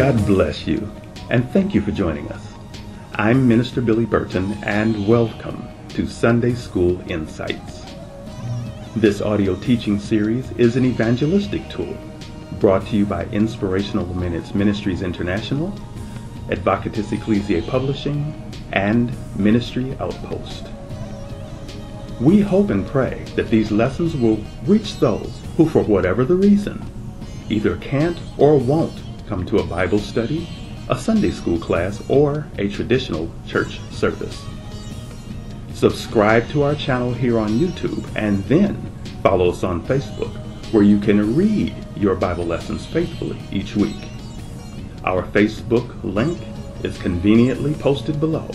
bless you, and thank you for joining us. I'm Minister Billie Burton, and welcome to Sunday School Insights. This audio teaching series is an evangelistic tool brought to you by Inspirational Minutes Ministries International, Advocatus Ecclesiae Publishing, and Ministry Outpost. We hope and pray that these lessons will reach those who, for whatever the reason, either can't or won't come to a Bible study, a Sunday school class, or a traditional church service. Subscribe to our channel here on YouTube and then follow us on Facebook where you can read your Bible lessons faithfully each week. Our Facebook link is conveniently posted below.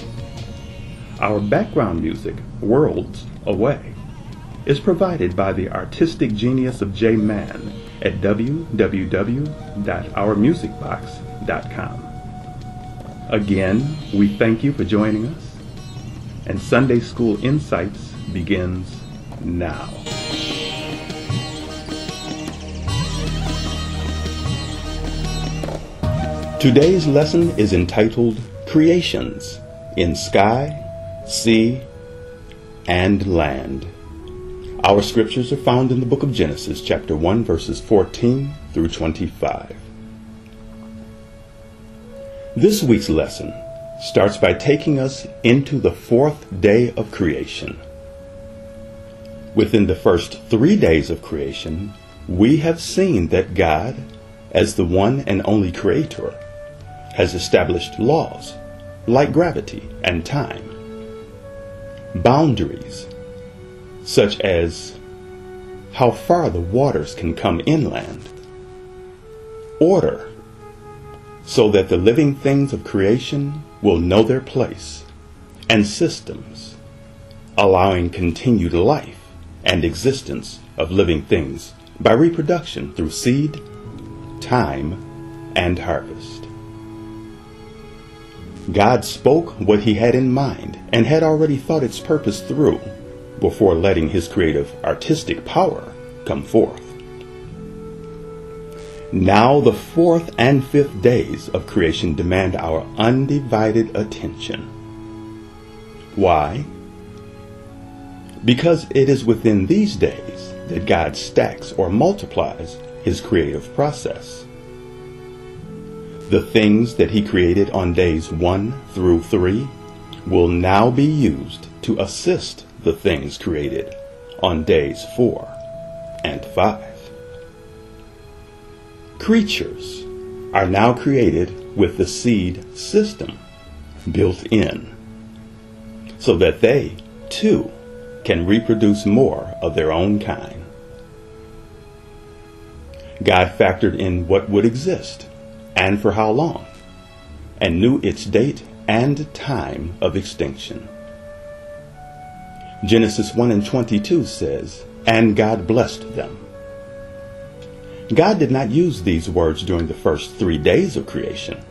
Our background music, Worlds Away, is provided by the artistic genius of Jay Man at www.ourmusicbox.com. Again, we thank you for joining us, and Sunday School Insights begins now. Today's lesson is entitled Creations in Sky, Sea, and Land. Our scriptures are found in the book of Genesis, chapter 1, verses 14 through 25. This week's lesson starts by taking us into the fourth day of creation. Within the first three days of creation, we have seen that God, as the one and only creator, has established laws like gravity and time, boundaries such as how far the waters can come inland, order, so that the living things of creation will know their place, and systems, allowing continued life and existence of living things by reproduction through seed, time, and harvest. God spoke what he had in mind and had already thought its purpose through before letting his creative artistic power come forth. Now, the fourth and fifth days of creation demand our undivided attention. Why? Because it is within these days that God stacks or multiplies his creative process. The things that he created on days 1 through 3 will now be used to assist the things created on days 4 and 5. Creatures are now created with the seed system built in so that they, too, can reproduce more of their own kind. God factored in what would exist and for how long, and knew its date and time of extinction. Genesis 1 and 22 says, And God blessed them. God did not use these words during the first three days of creation.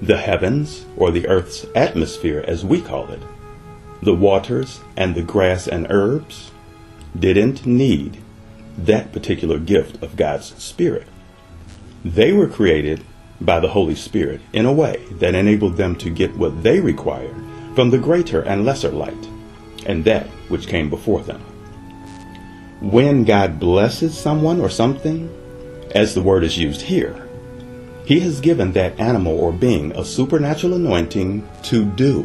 The heavens, or the earth's atmosphere as we call it, the waters and the grass and herbs, didn't need that particular gift of God's Spirit. They were created by the Holy Spirit in a way that enabled them to get what they required from the greater and lesser light and that which came before them. When God blesses someone or something, as the word is used here, he has given that animal or being a supernatural anointing to do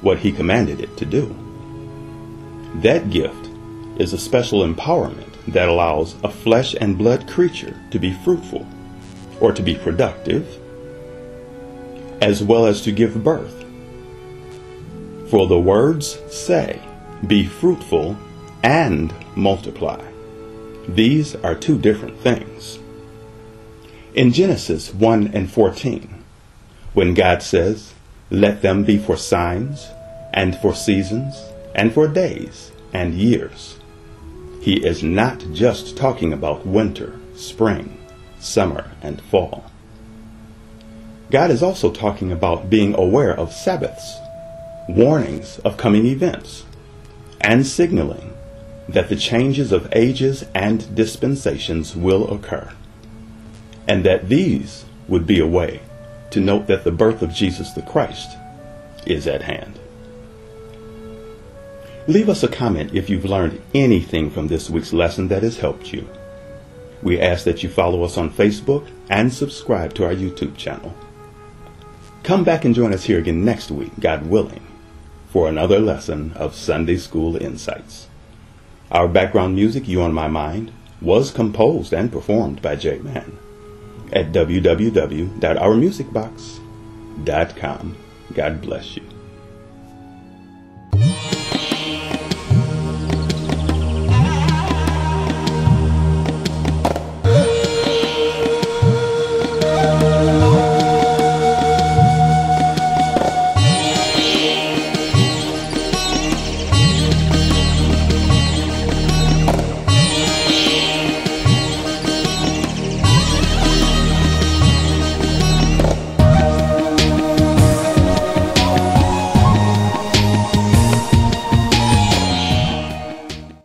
what he commanded it to do. That gift is a special empowerment that allows a flesh and blood creature to be fruitful or to be productive, as well as to give birth for the words say, Be fruitful and multiply. These are two different things. In Genesis 1 and 14, when God says, Let them be for signs, and for seasons, and for days, and years, he is not just talking about winter, spring, summer, and fall. God is also talking about being aware of Sabbaths warnings of coming events, and signaling that the changes of ages and dispensations will occur, and that these would be a way to note that the birth of Jesus the Christ is at hand. Leave us a comment if you've learned anything from this week's lesson that has helped you. We ask that you follow us on Facebook and subscribe to our YouTube channel. Come back and join us here again next week, God willing, for another lesson of Sunday School Insights. Our background music, You on My Mind, was composed and performed by Jay Man at www.ourmusicbox.com. God bless you.